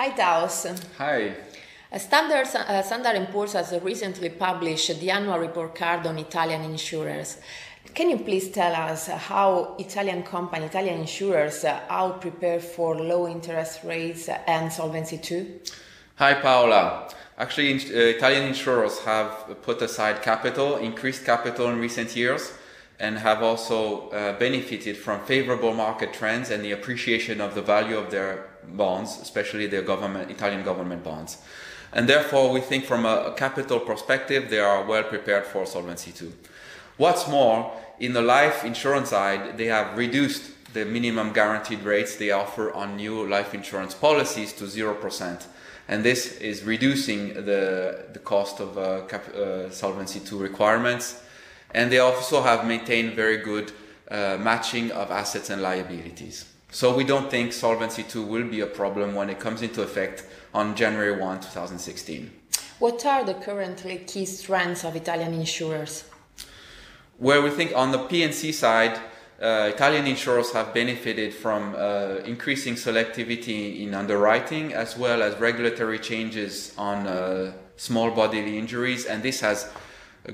Hi, Taos. Hi. Standard, uh, Standard & Poor's has recently published the annual report card on Italian insurers. Can you please tell us how Italian company, Italian insurers, uh, how prepare for low interest rates and Solvency II? Hi, Paola. Actually, uh, Italian insurers have put aside capital, increased capital in recent years, and have also uh, benefited from favorable market trends and the appreciation of the value of their bonds, especially their government, Italian government bonds. And therefore, we think from a, capital perspective, they are well prepared for Solvency II. What's more, in the life insurance side, they have reduced the minimum guaranteed rates they offer on new life insurance policies to 0%. And this is reducing the, the cost of uh, cap, uh, Solvency II requirements. And they also have maintained very good uh, matching of assets and liabilities. So we don't think Solvency II will be a problem when it comes into effect on January 1, 2016. What are the currently key strengths of Italian insurers? Where we think on the P&C side, uh, Italian insurers have benefited from uh, increasing selectivity in underwriting as well as regulatory changes on uh, small bodily injuries, and this has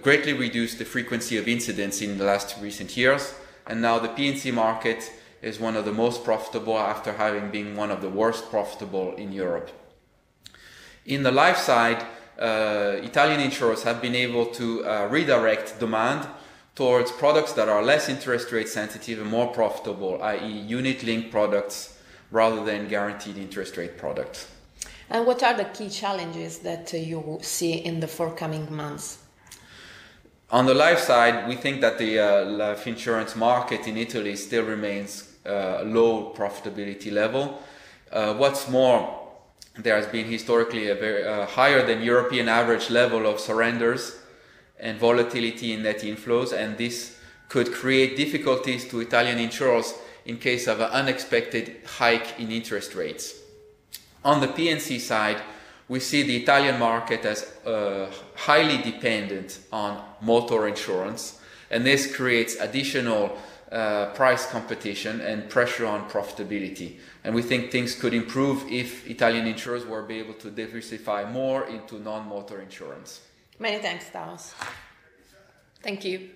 greatly reduced the frequency of incidents in the last recent years. And now the P&C market is one of the most profitable after having been one of the worst profitable in Europe. In the life side, uh, Italian insurers have been able to uh, redirect demand towards products that are less interest rate sensitive and more profitable, i.e., unit linked products rather than guaranteed interest rate products. And what are the key challenges that you see in the forthcoming months? On the life side, we think that the uh, life insurance market in Italy still remains uh, low profitability level. Uh, what's more, there has been historically a very uh, higher than European average level of surrenders and volatility in net inflows, and this could create difficulties to Italian insurers in case of an unexpected hike in interest rates. On the P&C side, we see the Italian market as uh, highly dependent on motor insurance, and this creates additional uh, price competition and pressure on profitability. And we think things could improve if Italian insurers were able to diversify more into non motor insurance. Many thanks, Taos. Thank you.